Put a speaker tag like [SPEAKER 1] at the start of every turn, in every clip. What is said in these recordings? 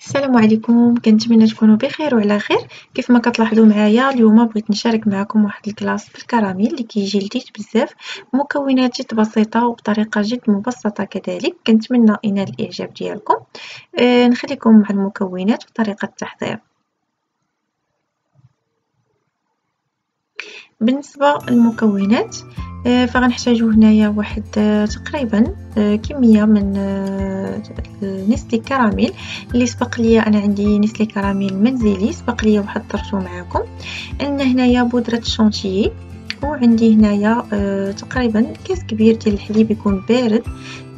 [SPEAKER 1] السلام عليكم. كنتمنى تكونوا بخير وعلى خير. كيف ما كتلاحظوا معايا اليوم بغيت نشارك معكم واحد الكلاص بالكراميل اللي كيجي لذيذ بزاف مكونات جد بسيطة وبطريقة جد مبسطة كذلك. كنتمنى ينال الإعجاب ديالكم. آه نخليكم مع المكونات وطريقه التحضير. بالنسبة للمكونات فغنحتاجو هنايا واحد آه، تقريبا آه، كمية من نسلي كراميل. اللي سبق ليا أنا عندي نسلي كراميل منزلي سبق ليا وحضرته معاكم. عندنا هنايا بودرة شونتيي وعندي هنايا آه تقريبا كاس كبير ديال الحليب يكون بارد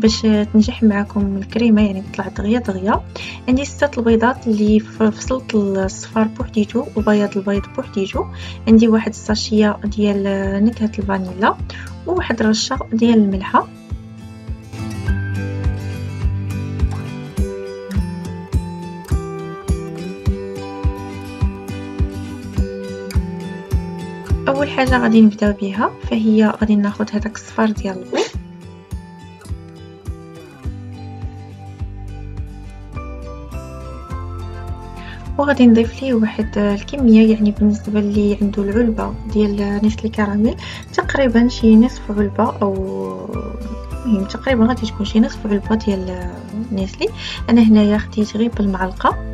[SPEAKER 1] باش تنجح معكم الكريمة يعني تطلع دغيا دغيا. عندي ستة البيضات اللي فصلت الصفار بوحديتو وبياض البيض بوحديتو. عندي واحد الساشيه ديال نكهة الفانيلا وواحد رشه ديال الملحة. أول حاجة غادي نبداو بها فهي غادي ناخذ هذاك الصفار ديال البيض وغادي نضيف ليه واحد الكمية يعني بالنسبة اللي عنده العلبة ديال نسل الكراميل تقريبا شي نصف علبة أو المهم تقريبا غادي تكون شي نصف علبة ديال نسلي. أنا هنايا خديت غير بالمعلقه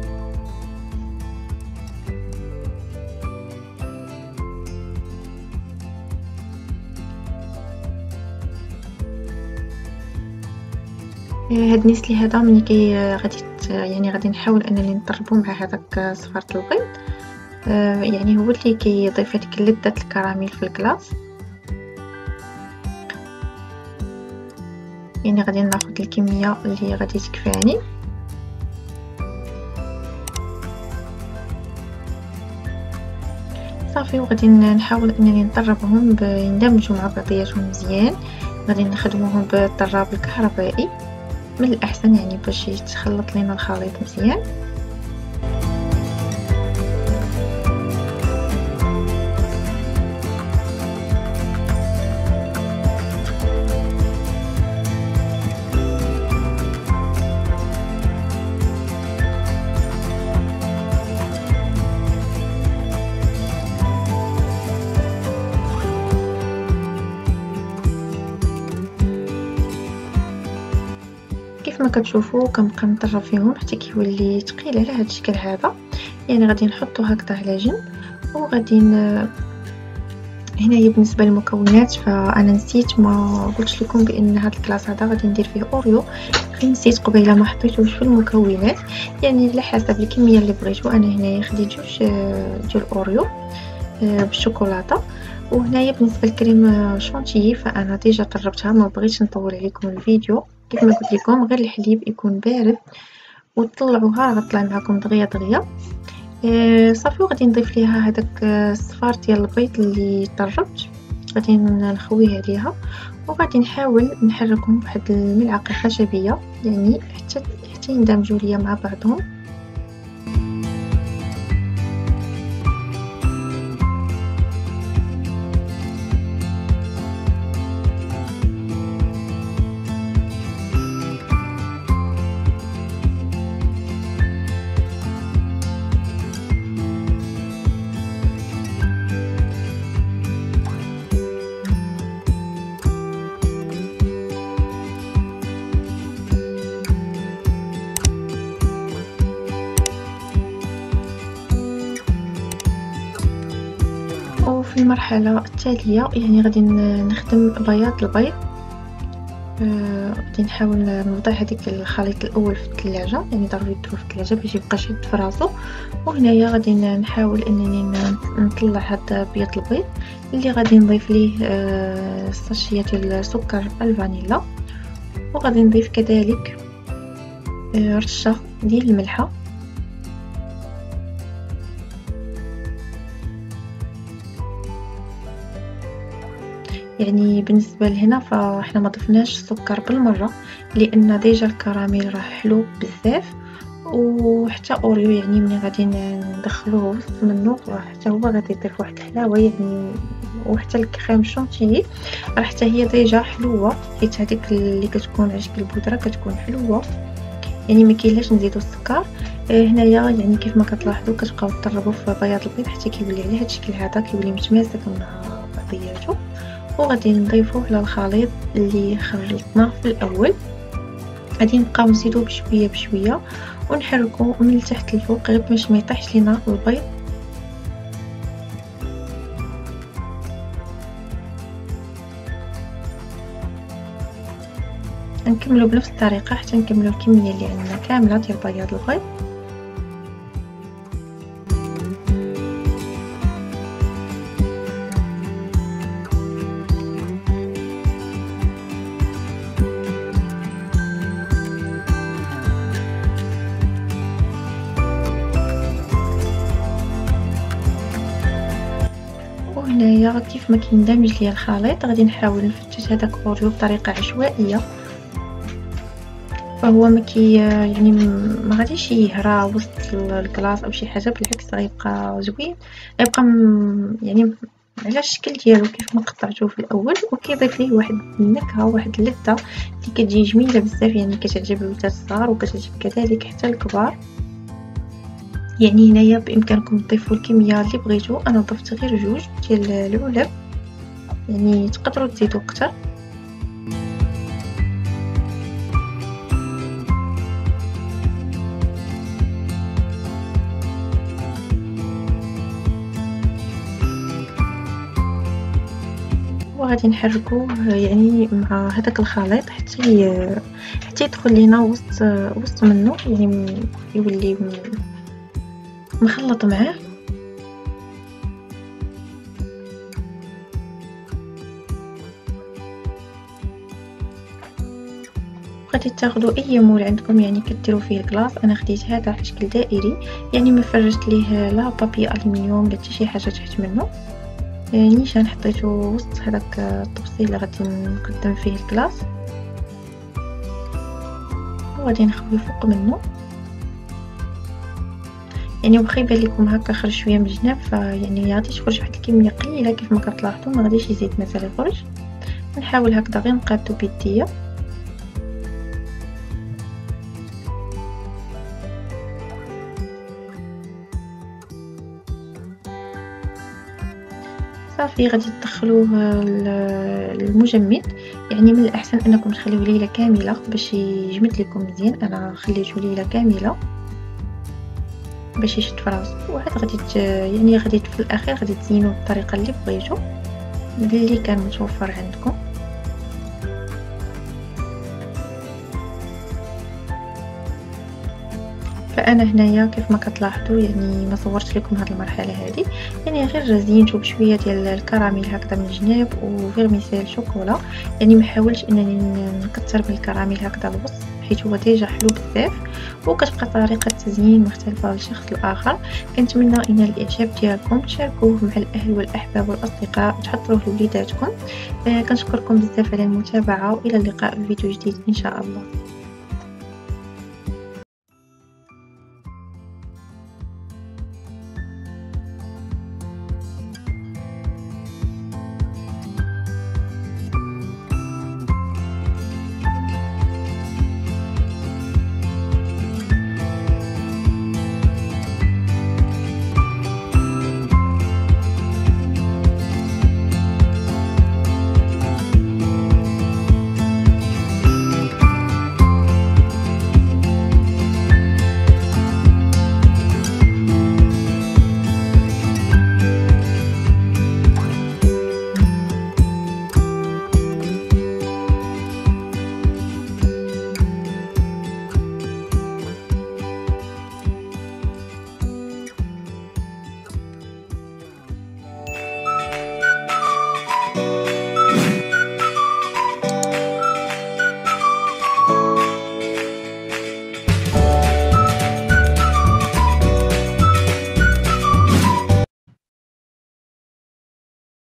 [SPEAKER 1] هاد نيسلي هذا ملي كي غادي يعني غادي نحاول أنني نطربو مع هذاك صفارة البيض آه، يعني هو اللي كيضيف هذيك لذة الكراميل في الكلاص يعني غادي ناخذ الكمية اللي غادي تكفاني صافي وغادي نحاول أنني نطربهم يندمجوا مع بعضياتهم مزيان. غادي نخدموهم بالطراب الكهربائي. من الأحسن يعني باش يتخلط لينا الخليط مزيان. كيف ما كتشوفوا كنبقى نطرب فيهم حتى كيولي ثقيل على هذا الشكل هذا. يعني غادي نحطو هكذا على جنب وغادي. هنايا بالنسبة للمكونات فأنا نسيت ما قلتش لكم بأن هذا ال glace هذا غادي ندير فيه Oreo. غير نسيت قبيلة ما حطيتوش في المكونات. يعني على حسب الكمية اللي بغيتو أنا هنايا خديت جوج ديال Oreo آه، بالشوكولاتة. وهنايا بالنسبة لل crème chantilly فأنا déjà طربتها ما بغيتش نطول عليكم الفيديو. كيف ما قلت لكم غير الحليب يكون بارد. وتطلعوها غتطلع معكم دغيا دغيا. آه صافي وغادي نضيف ليها هذاك الصفار ديال البيض اللي طربت. غادي نخويه عليها. وغادي نحاول نحركهم بواحد الملعقة خشبيه يعني حتى حتى يندمجوا ليا مع بعضهم. في المرحلة التالية يعني غادي نخدم بياض البيض. آه، غادي نحاول نوضع هذيك الخليط الأول في الثلاجة يعني ضروري يدخل في الثلاجة باش يبقى يشد في راسو. وهنايا غادي نحاول أنني نطلع هذا بيض البيض اللي غادي نضيف ليه آه، ساشيه ديال سكر الفانيلا. وغادي نضيف كذلك آه، رشة ديال الملحة. يعني بالنسبة لهنا فاحنا ما ضفناش السكر بالمرة لأن déjà الكراميل راه حلو بزاف وحتى Oreo يعني ملي غادي ندخلوه وسط منو راه حتى هو غادي يضيف واحد الحلاوة يعني وحتى ال crème chantilly راه حتى هي déjà حلوة حيت هذيك اللي كتكون على شكل بودره كتكون حلوة. يعني ما كاين نزيدو السكر. آه هنايا يعني كيف ما كتلاحظوا كتبقاو تضربوا في بياض البيض حتى كيولي عليه هاد الشكل هذا كيولي متماسك مع بعضياتو وغادي نضيفوه على الخليط اللي خلطناه في الأول. غادي نبقاو نزيدو بشوية بشوية ونحركو من التحت للفوق غير باش ما يطيحش لينا البيض. نكملو بنفس الطريقة حتى نكملو الكمية اللي عندنا كاملة ديال بياض البيض. وهنايا كيف ما كيندمج ليا الخليط غادي نحاول نفتت هذاك Oreo بطريقة عشوائية. فهو ما كي يعني ما غاديش يهرى وسط ال glace أو شي حاجة بالعكس غيبقى زوين. غيبقى يعني على الشكل ديالو كيف ما قطعته في الأول. وكيضيف ليه واحد النكهة واحد اللذة اللي كتجي جميلة بزاف يعني كتعجب الولاد الصغار وكتعجب كذلك حتى الكبار. يعني هنايا بإمكانكم تضيفوا الكمية اللي بغيتو. أنا ضفت غير جوج ديال العلب يعني تقدروا تزيدوا أكثر. وغادي نحركوه يعني مع هذاك الخليط حتى حتى يدخل لينا وسط وسط منه. يعني يولي مخلط معاه. غادي تاخدوا أي مول عندكم يعني كديروا فيه الكلاص. أنا خديت هذا على شكل دائري يعني ما فرجت ليه لا بابي الومنيوم لا حتى شي حاجة تحت منه. نيشان حطيته وسط هذاك الطبسيل اللي غادي نقدم فيه الكلاص. وغادي نخوي فوق منه. يعني واخا يبان لكم هكا خرج شوية من الجناب فيعني غادي تخرج واحد الكميه قليله كيف ما كتلاحظوا ما غاديش يزيد مازال يخرج. نحاول هكذا غير نقادو بيديا. صافي غادي تدخلوه المجمد. يعني من الأحسن أنكم تخليوه ليلة كاملة باش يجمد لكم مزيان. أنا خليته ليلة كاملة. باش يشد فراسو وعاد غادي يعني غادي في الأخير غادي تزينوه بالطريقة اللي بغيتو اللي كان متوفر عندكم. فأنا هنايا كيف ما كتلاحظوا يعني ما صورت لكم هذه المرحلة هذه يعني غير زينته بشوية ديال الكراميل هكذا من الجناب و vermicelle chocolat. يعني ما حاولتش إنني نكثر من الكراميل هكذا الوسط حيت هو déjà حلو بزاف وكتبقى طريقة التزيين مختلفة لشخص الآخر. كنتمنى إن الإعجاب ديالكم تشاركوه مع الأهل والأحباب والأصدقاء وتحضروه لوليداتكم. آه كنشكركم بزاف على المتابعة وإلى اللقاء في فيديو جديد إن شاء الله.